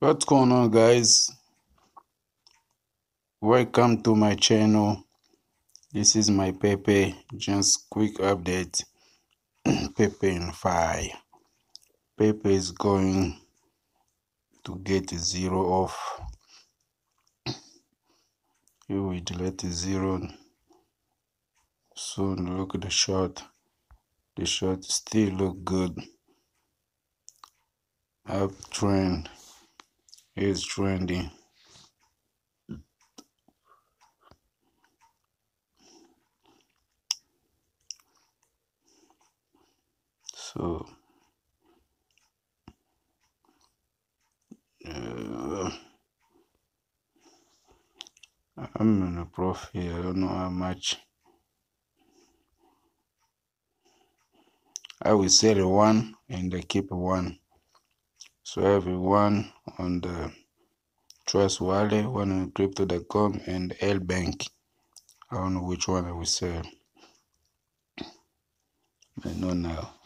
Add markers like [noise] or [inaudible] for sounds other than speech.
what's going on guys? Welcome to my channel. This is my pepe. Just quick update. [clears throat] Pepe in fire pepe is going to get zero off. You will delete zero. Soon look at the shot. The shot still look good. Uptrend is trending. So uh, I'm in a profit I don't know how much. I will sell one and I keep one so everyone on the Trust Wallet, one on Crypto.com, and L Bank. I don't know which one I will sell. I know now.